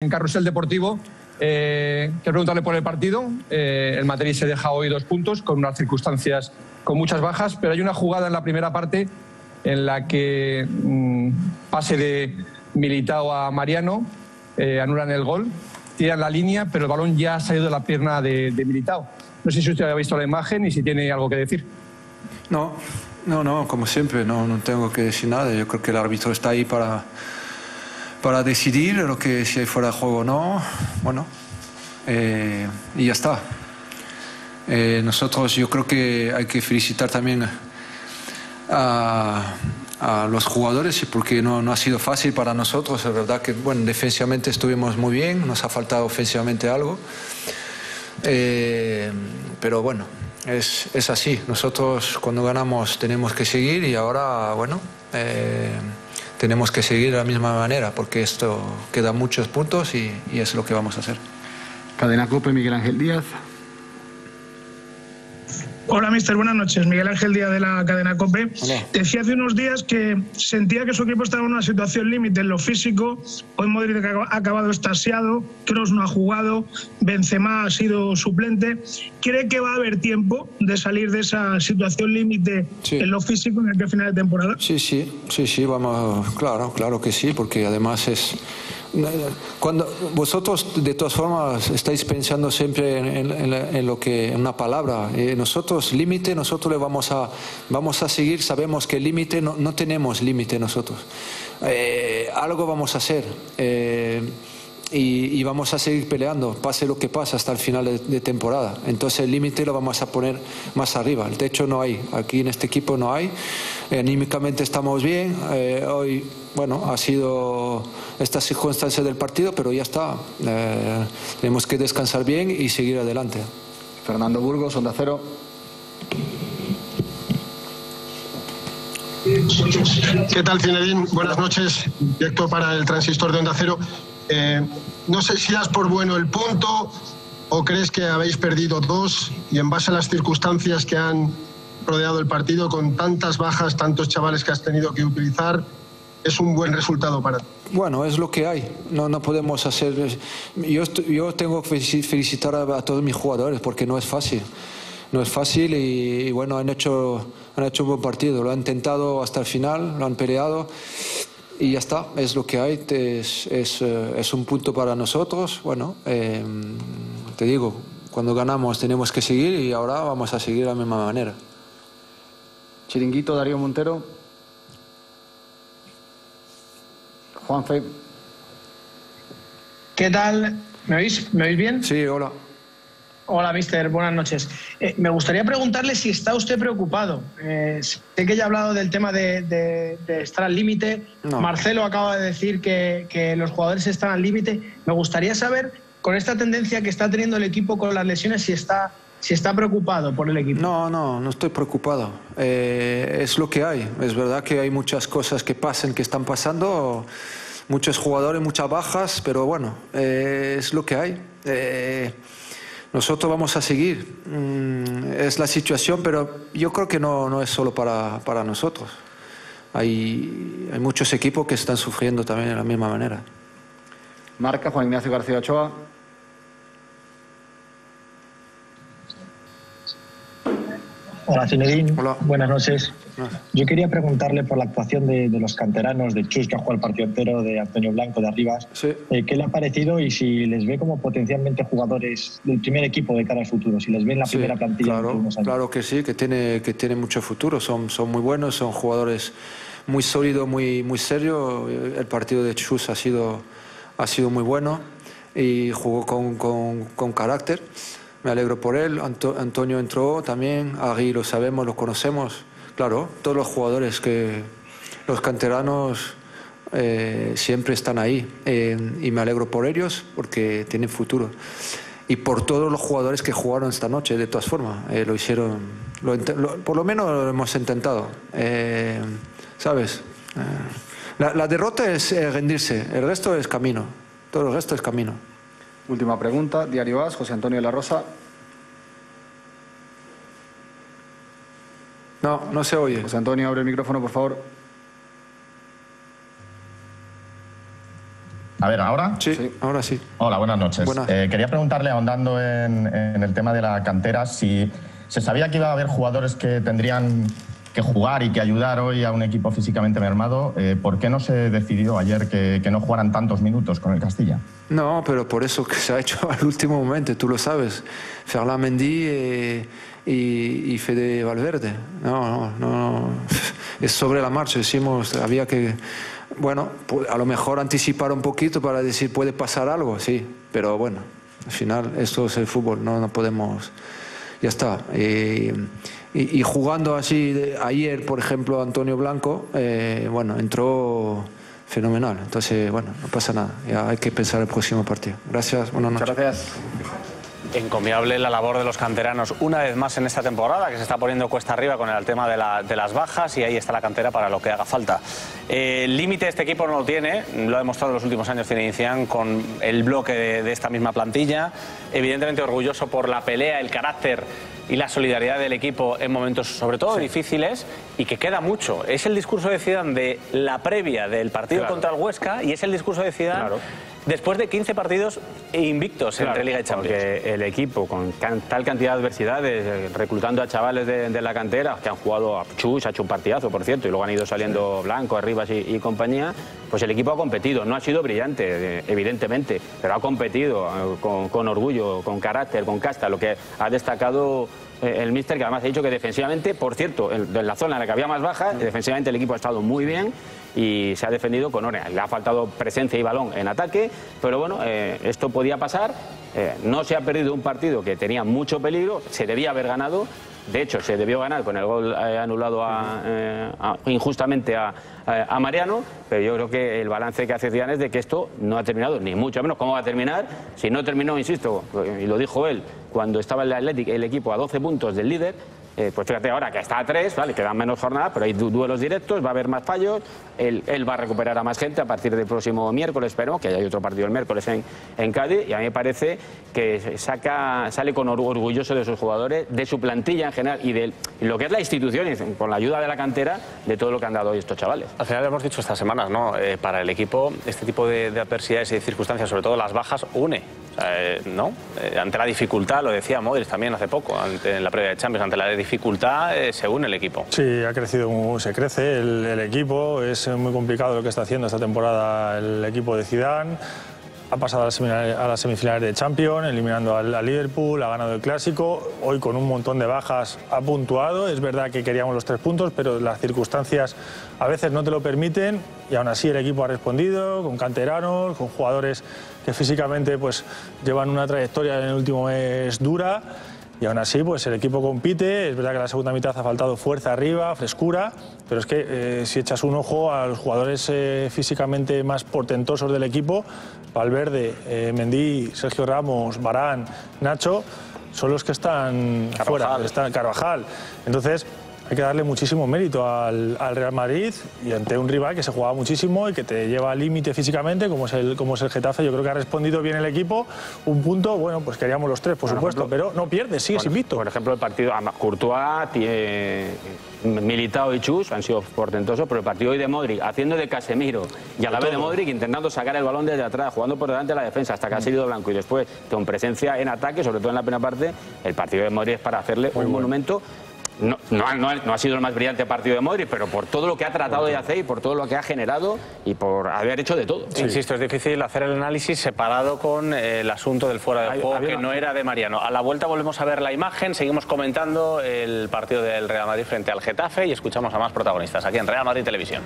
En Carrusel Deportivo, eh, quiero preguntarle por el partido. Eh, el Madrid se deja hoy dos puntos con unas circunstancias con muchas bajas, pero hay una jugada en la primera parte en la que mm, pase de Militao a Mariano, eh, anulan el gol, tiran la línea, pero el balón ya ha salido de la pierna de, Militao. No sé si usted ha visto la imagen y si tiene algo que decir. No, no, no, como siempre, no, no tengo que decir nada. Yo creo que el árbitro está ahí para, para decidir lo que si hay fuera de juego o no. Bueno, eh, y ya está. Eh, nosotros yo creo que hay que felicitar también a, a los jugadores porque no, no, ha sido fácil para nosotros. Es verdad que bueno, defensivamente estuvimos muy bien, nos ha faltado ofensivamente algo. Eh, pero bueno, es, es, así. Nosotros cuando ganamos tenemos que seguir y ahora, bueno, tenemos que seguir de la misma manera porque esto queda muchos puntos y, es lo que vamos a hacer. Cadena Cope, Miguel Ángel Díaz. Hola, mister. Buenas noches. Miguel Ángel Díaz de la cadena COPE. Hola. Decía hace unos días que sentía que su equipo estaba en una situación límite en lo físico. Hoy Modric ha acabado estasiado, Kroos no ha jugado, Benzema ha sido suplente. ¿Cree que va a haber tiempo de salir de esa situación límite Sí. en lo físico en el final de temporada? Sí, sí, sí, sí, vamos, claro, claro que sí, porque además es... Cuando vosotros de todas formas estáis pensando siempre en, lo que en una palabra, eh, nosotros límite, nosotros le vamos a vamos a seguir, sabemos que límite no, no tenemos límite nosotros, Eh, algo vamos a hacer. eh, y, y vamos a seguir peleando, pase lo que pase hasta el final de, de temporada. Entonces el límite lo vamos a poner más arriba. El techo no hay, aquí en este equipo no hay. Anímicamente estamos bien. eh, hoy, bueno, ha sido esta circunstancia del partido, pero ya está. Eh, tenemos que descansar bien y seguir adelante. Fernando Burgos, Onda Cero. ¿Qué tal, Zinedine? Buenas noches. Directo para el transistor de Onda Cero. Eh, no sé si das por bueno el punto o crees que habéis perdido dos y en base a las circunstancias que han rodeado el partido con tantas bajas, tantos chavales que has tenido que utilizar, es un buen resultado para ti. Bueno, es lo que hay. No, no podemos hacer. Yo, yo tengo que felici- felicitar a, a todos mis jugadores porque no es fácil. No es fácil y, y bueno, han hecho, han hecho un buen partido. Lo han intentado hasta el final, lo han peleado y ya está. Es lo que hay. Te- Es, es, eh, es un punto para nosotros. Bueno, eh, te digo, cuando ganamos tenemos que seguir y ahora vamos a seguir de la misma manera. Chiringuito, Darío Montero. Juanfe. ¿Qué tal? ¿Me oís? ¿Me oís bien? Sí, hola. Hola, mister. Buenas noches. Eh, me gustaría preguntarle si está usted preocupado. Eh, sé que ya ha hablado del tema de, de- de estar al límite. No. Marcelo acaba de decir que, que los jugadores están al límite. Me gustaría saber, con esta tendencia que está teniendo el equipo con las lesiones, si está, si está preocupado por el equipo. No, no, no estoy preocupado. Eh, es lo que hay. Es verdad que hay muchas cosas que pasan, que están pasando, muchos jugadores, muchas bajas, pero bueno, eh, es lo que hay. Eh, nosotros vamos a seguir. Mm, es la situación, pero yo creo que no, no es solo para, para nosotros. Hay, hay muchos equipos que están sufriendo también de la misma manera. Marca, Juan Ignacio García Ochoa. Hola, Zinedine. Hola. Buenas noches. Yo quería preguntarle por la actuación de, de los canteranos, de Chus, que ha jugado el partido entero, de Antonio Blanco, de Arribas. Sí. Eh, ¿Qué le ha parecido y si les ve como potencialmente jugadores del primer equipo de cara al futuro? Si les ve en la Sí, primera plantilla Claro, años. claro que sí, que tiene, que tiene mucho futuro. Son, son muy buenos, son jugadores muy sólidos, muy, muy serios. El partido de Chus ha sido, ha sido muy bueno y jugó con, con, con carácter. Me alegro por él. Anto- Antonio entró también. Agui lo sabemos, lo conocemos. Claro, todos los jugadores que los canteranos eh, siempre están ahí eh, y me alegro por ellos porque tienen futuro y por todos los jugadores que jugaron esta noche, de todas formas. Eh, lo hicieron, lo lo- por lo menos lo hemos intentado. Eh, ¿Sabes? Eh, la, la derrota es eh, rendirse, el resto es camino. Todo el resto es camino. Última pregunta, Diario As, José Antonio de la Rosa. No, no se oye. José Antonio, abre el micrófono, por favor. A ver, ¿ahora? Sí, ahora sí. Hola, buenas noches. Eh, quería preguntarle, ahondando en, en el tema de la cantera, si se sabía que iba a haber jugadores que tendrían que jugar y que ayudar hoy a un equipo físicamente mermado, eh, ¿por qué no se decidió ayer que, que, no jugaran tantos minutos con el Castilla? No, pero por eso que se ha hecho al último momento, tú lo sabes. Ferland Mendy eh, y, y, Fede Valverde. No, no, no, es sobre la marcha. Decimos, había que, bueno, a lo mejor anticipar un poquito para decir puede pasar algo, sí, pero bueno, al final esto es el fútbol, no, no podemos, ya está. Eh, y, y, jugando así, de, ayer, por ejemplo, Antonio Blanco, eh, bueno, entró fenomenal. Entonces, bueno, no pasa nada. Ya hay que pensar el próximo partido. Gracias, buenas noches. Muchas gracias. Encomiable la labor de los canteranos una vez más en esta temporada, que se está poniendo cuesta arriba con el tema de, la, de las bajas y ahí está la cantera para lo que haga falta. Eh, el límite este equipo no lo tiene, lo ha demostrado en los últimos años Zinedine con el bloque de, de esta misma plantilla. Evidentemente orgulloso por la pelea, el carácter y la solidaridad del equipo en momentos sobre todo sí. difíciles y que queda mucho. Es el discurso de Zidane de la previa del partido claro. contra el Huesca y es el discurso de Zidane claro. Después de 15 partidos invictos claro, entre Liga y Champions. Porque el equipo con can, tal cantidad de adversidades, eh, reclutando a chavales de, de, la cantera que han jugado a Chus, ha hecho un partidazo, por cierto, y luego han ido saliendo Blanco, Arribas y, y compañía, pues el equipo ha competido. No ha sido brillante, eh, evidentemente, pero ha competido eh, con, con orgullo, con carácter, con casta, lo que ha destacado el míster que además ha dicho que defensivamente, por cierto, en, en, la zona en la que había más bajas, defensivamente el equipo ha estado muy bien y se ha defendido con honor. Le ha faltado presencia y balón en ataque, pero bueno, eh, esto podía pasar. Eh, no se ha perdido un partido que tenía mucho peligro, se debía haber ganado. De hecho, se debió ganar con el gol eh, anulado a, eh, injustamente a, a, Mariano, pero yo creo que el balance que hace Zidane es de que esto no ha terminado, ni mucho menos. ¿Cómo va a terminar? Si no terminó, insisto, y lo dijo él, cuando estaba el Athletic, el equipo a 12 puntos del líder, eh, pues fíjate ahora que está a tres, ¿vale? quedan menos jornadas, pero hay du duelos directos, va a haber más fallos, él, va a recuperar a más gente a partir del próximo miércoles, esperemos que haya otro partido el miércoles en, en Cádiz, y a mí me parece que saca, sale con orgulloso de sus jugadores, de su plantilla en general y de lo que es la institución, con la ayuda de la cantera, de todo lo que han dado hoy estos chavales. Al final hemos dicho estas semanas, ¿no? Eh, para el equipo, este tipo de, de adversidades y circunstancias, sobre todo las bajas, une. Eh, ¿no? Eh, ante la dificultad, lo decía Modric también hace poco, en la previa de Champions, ante la dificultad eh, se une el equipo. Sí, ha crecido, se crece el, el, equipo, es muy complicado lo que está haciendo esta temporada el equipo de Zidane. Ha pasado a las, semifinales, de Champions, eliminando al, Liverpool, ha ganado el Clásico. Hoy con un montón de bajas ha puntuado. Es verdad que queríamos los tres puntos, pero las circunstancias a veces no te lo permiten y aún así el equipo ha respondido con canteranos, con jugadores que físicamente pues, llevan una trayectoria en el último mes dura y aún así pues el equipo compite, es verdad que en la segunda mitad ha faltado fuerza arriba, frescura, pero es que eh, si echas un ojo a los jugadores eh, físicamente más portentosos del equipo, Valverde, eh, Mendy, Sergio Ramos, Barán, Nacho, son los que están Carvajal. fuera, están Carvajal. Entonces, hay que darle muchísimo mérito al, al, Real Madrid y ante un rival que se jugaba muchísimo y que te lleva al límite físicamente, como es, el, como es el Getafe. Yo creo que ha respondido bien el equipo. Un punto, bueno, pues queríamos los tres, por, por supuesto, ejemplo, pero no pierdes, sigues invicto. Por ejemplo, el partido, Courtois, tiene, Militao y Chus han sido portentosos, pero el partido hoy de Modric, haciendo de Casemiro y a la vez de Modric, intentando sacar el balón desde atrás, jugando por delante de la defensa hasta que ha salido blanco y después con presencia en ataque, sobre todo en la primera parte, el partido de Modric es para hacerle Muy un bueno. monumento no, no, no, no, ha sido el más brillante partido de Modric, pero por todo lo que ha tratado de hacer y por todo lo que ha generado y por haber hecho de todo. Sí. Insisto, es difícil hacer el análisis separado con eh, el asunto del fuera de juego, que no era de Mariano. A la vuelta volvemos a ver la imagen, seguimos comentando el partido del Real Madrid frente al Getafe y escuchamos a más protagonistas aquí en Real Madrid Televisión.